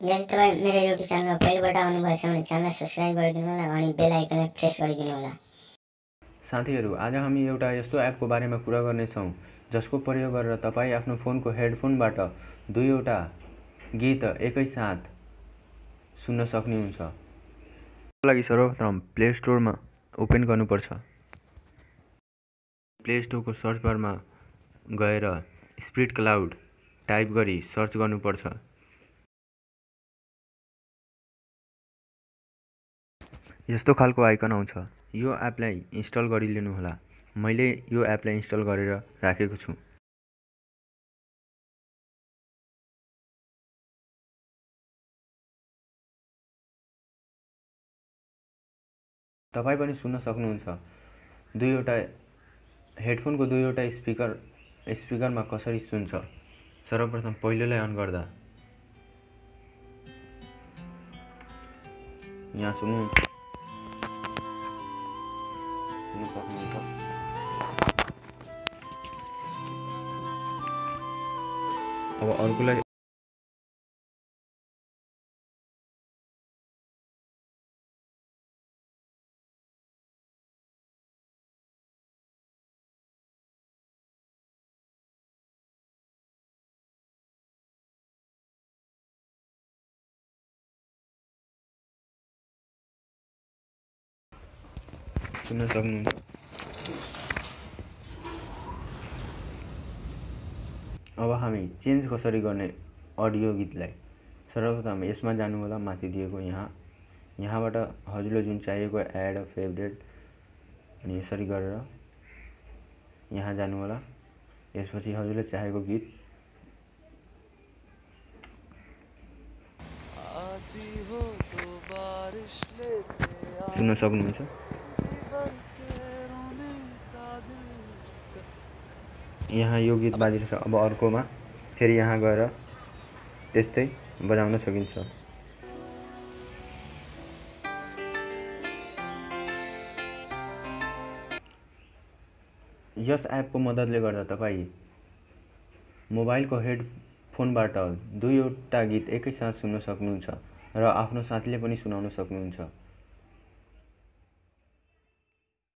यदि मेरो युट्युब च्यानलमा पहिलोपल्ट आउनुभएछ भने च्यानल सब्सक्राइब गरिदिनु होला अनि बेल आइकनलाई प्रेस गरिदिनु होला साथीहरू आज हामी एउटा यस्तो एपको बारेमा कुरा गर्नेछौँ जसको प्रयोग गरेर तपाईँ आफ्नो फोनको हेडफोनबाट दुईवटा गीत एकैसाथ सुन्न सक्नुहुन्छ। लागि सर्वप्रथम प्ले स्टोरमा ओपन गर्नुपर्छ। प्ले स्टोरको सर्च बारमा गएर स्प्रिट क्लाउड टाइप गरी सर्च गर्नुपर्छ। यस्तो खालको आइकन आउँछ। यो एपलाई इन्स्टल गरिलिनु होला। मैले यो एपलाई इन्स्टल गरेर राखेको छु। तपाईँ पनि सुन्न सक्नुहुन्छ दुईवटा हेडफोनको दुईवटा स्पिकर स्पिकरमा कसरी सुन्छ? सर्वप्रथम पहिलोलाई अन गर्दा। यहाँ सुन्नु सक्नुहुन्छ अब अर्कोलाई सुन्न सक्नुहुन्छ? अब हामी चेन्ज कसरी गर्ने अडियो गीतलाई? सर्वप्रथम यसमा जानु होला माथि दिएको यहाँ। यहाँबाट हजुरलाई जुन चाहिएको एड फेभरेट अनि यसरी गरेर यहाँ जानु होला यसपछि हजुरले चाहेको गीत। सुन्न सक्नुहुन्छ? यहाँ यो गीत बाजिरहेछ अब अर्कोमा फेरि यहाँ गएर त्यस्तै बजाउन सकिन्छ। यस एपको मद्दतले गर्दा तपाईँ मोबाइलको हेडफोनबाट दुईवटा गीत एकैसाथ सुन्न सक्नुहुन्छ र आफ्नो साथीले पनि सुनाउन सक्नुहुन्छ।